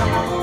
come on.